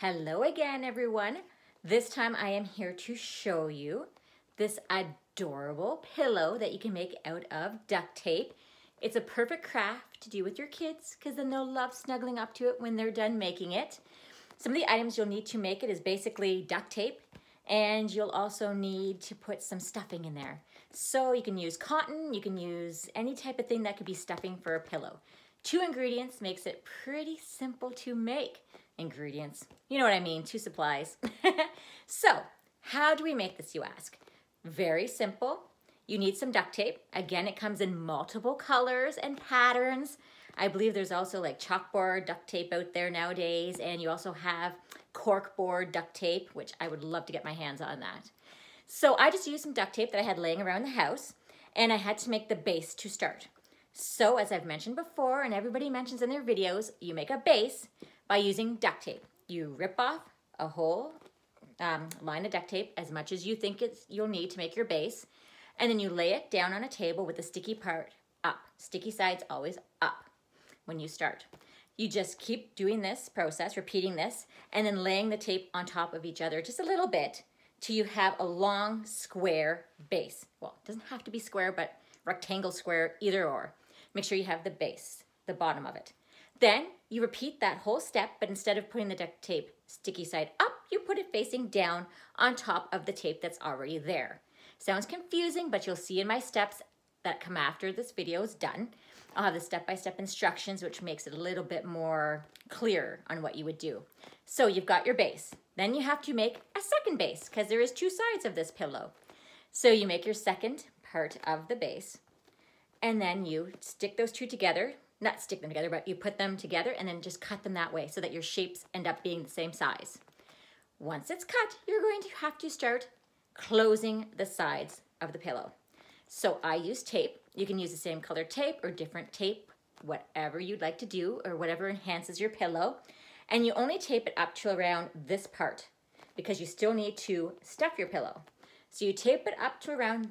Hello again, everyone. This time I am here to show you this adorable pillow that you can make out of duct tape. It's a perfect craft to do with your kids because then they'll love snuggling up to it when they're done making it. Some of the items you'll need to make it is basically duct tape and you'll also need to put some stuffing in there. So you can use cotton, you can use any type of thing that could be stuffing for a pillow. Two ingredients makes it pretty simple to make ingredients. You know what I mean, two supplies. so, how do we make this, you ask? Very simple. You need some duct tape. Again, it comes in multiple colors and patterns. I believe there's also like chalkboard duct tape out there nowadays, and you also have corkboard duct tape, which I would love to get my hands on that. So I just used some duct tape that I had laying around the house, and I had to make the base to start. So as I've mentioned before, and everybody mentions in their videos, you make a base by using duct tape. You rip off a whole um, line of duct tape as much as you think it's, you'll need to make your base, and then you lay it down on a table with the sticky part up. Sticky sides always up when you start. You just keep doing this process, repeating this, and then laying the tape on top of each other just a little bit till you have a long square base. Well, it doesn't have to be square, but rectangle, square, either or. Make sure you have the base, the bottom of it. Then you repeat that whole step, but instead of putting the duct tape sticky side up, you put it facing down on top of the tape that's already there. Sounds confusing, but you'll see in my steps that come after this video is done. I'll have the step-by-step -step instructions, which makes it a little bit more clear on what you would do. So you've got your base. Then you have to make a second base because there is two sides of this pillow. So you make your second part of the base and then you stick those two together not stick them together, but you put them together and then just cut them that way so that your shapes end up being the same size. Once it's cut, you're going to have to start closing the sides of the pillow. So I use tape. You can use the same color tape or different tape, whatever you'd like to do or whatever enhances your pillow. And you only tape it up to around this part because you still need to stuff your pillow. So you tape it up to around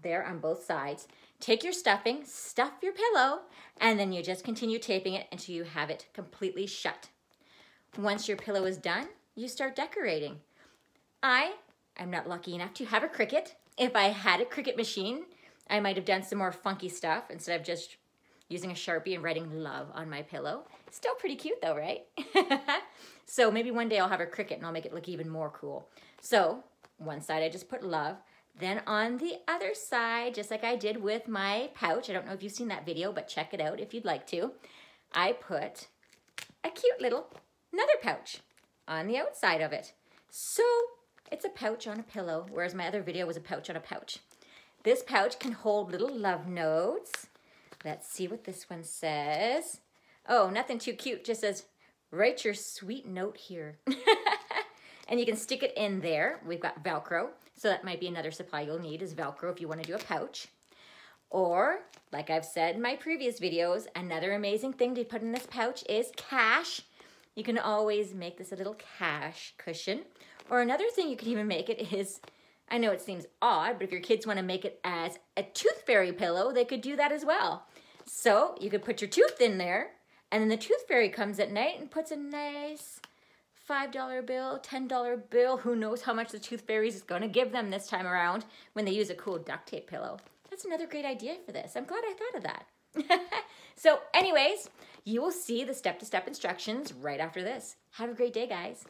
there on both sides Take your stuffing, stuff your pillow, and then you just continue taping it until you have it completely shut. Once your pillow is done, you start decorating. I am not lucky enough to have a Cricut. If I had a Cricut machine, I might have done some more funky stuff instead of just using a Sharpie and writing love on my pillow. Still pretty cute though, right? so maybe one day I'll have a Cricut and I'll make it look even more cool. So one side I just put love, then on the other side, just like I did with my pouch, I don't know if you've seen that video, but check it out if you'd like to, I put a cute little another pouch on the outside of it. So it's a pouch on a pillow, whereas my other video was a pouch on a pouch. This pouch can hold little love notes. Let's see what this one says. Oh, nothing too cute, just says, write your sweet note here. and you can stick it in there. We've got Velcro. So that might be another supply you'll need is Velcro if you want to do a pouch. Or, like I've said in my previous videos, another amazing thing to put in this pouch is cash. You can always make this a little cash cushion. Or another thing you could even make it is, I know it seems odd, but if your kids want to make it as a tooth fairy pillow, they could do that as well. So you could put your tooth in there, and then the tooth fairy comes at night and puts a nice $5 bill, $10 bill, who knows how much the Tooth Fairies is going to give them this time around when they use a cool duct tape pillow. That's another great idea for this. I'm glad I thought of that. so anyways, you will see the step-to-step -step instructions right after this. Have a great day, guys.